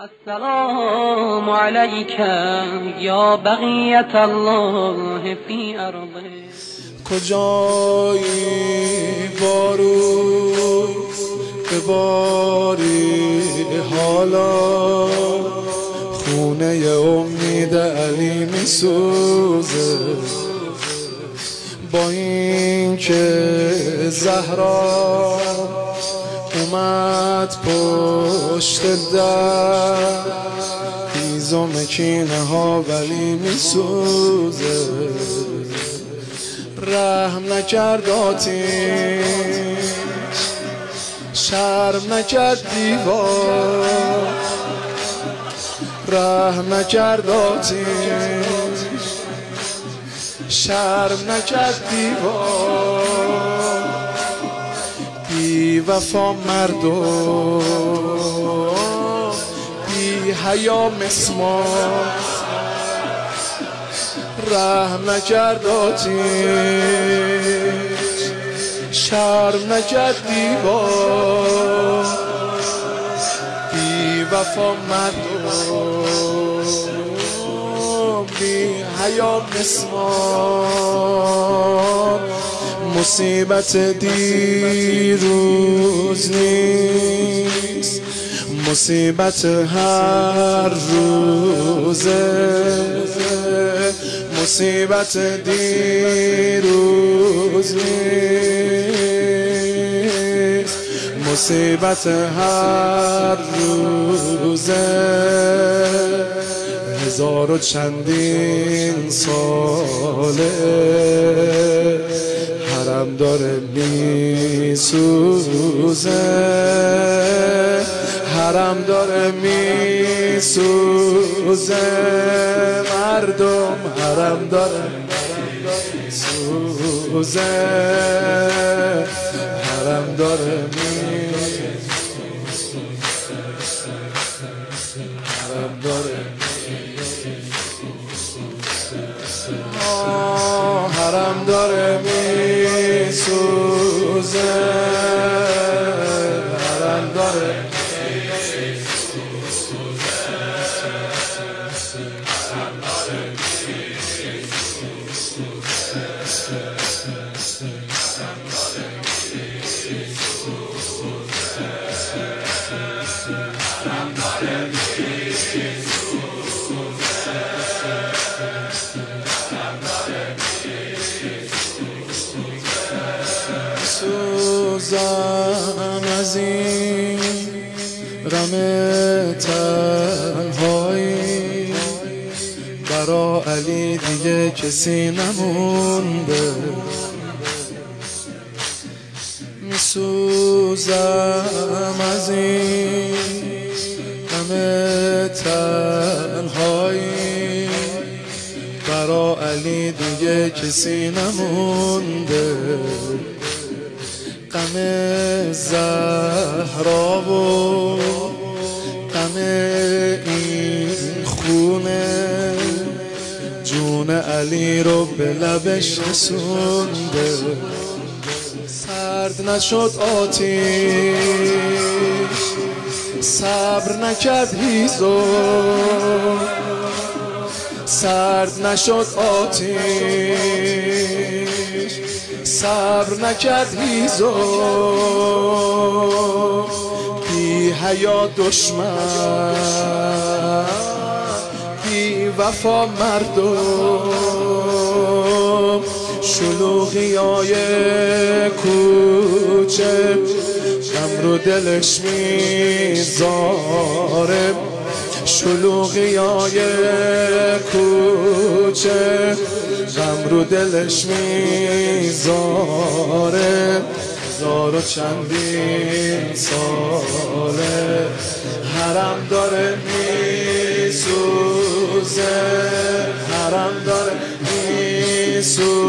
السلام عليك یا بقیت الله فی ارضه کجایی بارو به باری حالا؟ خونه امید علی میسوزه. با این که زهرا اومد پشت در. هیزم کینه ها ولی میسوزه. رحم نکرد آتیش. شرم نکرد دیوار. رحم نکرد آتیش. شرم نکرد دیوار. وفا مردم. بی حیا مسمار رحم نکرد آتیش. شرم نکرد دیوار. بی وفا مردم. بی حیا مسمار مصیبت دیروز نیست. مصیبت هر روزه. مصیبت دیروز نیست. مصیبت هر روزه. هزار و چندین ساله حرم داره میسوزه. حرم داره میسوزه. مردم حرم داره میسوزه. حرم داره حرم حرم داره سوزم از این غم تنهایی. برا علی دیگه کسی نمونده. میسوزم از این غم تنهایی. برا علی دیگه کسی نمونده. غم زهرا و غم این خونه جون علی رو به لبش رسونده سرد نشد آتیش صبر نکرد هیزو سرد نشد آتیش صبر نکرد هیزو. بی حیا دشمن بی وفا مردم. شلوغی های کوچه غم رو دلش می‌ذاره شلوغی های کوچه غم رو دلش می‌ذاره. هزار و چندین ساله حرم داره میسوزه. حرم داره میسوزه.